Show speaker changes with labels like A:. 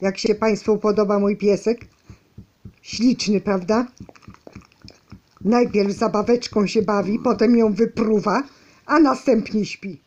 A: Jak się Państwu podoba mój piesek? Śliczny, prawda? Najpierw zabaweczką się bawi, potem ją wypruwa, a następnie śpi.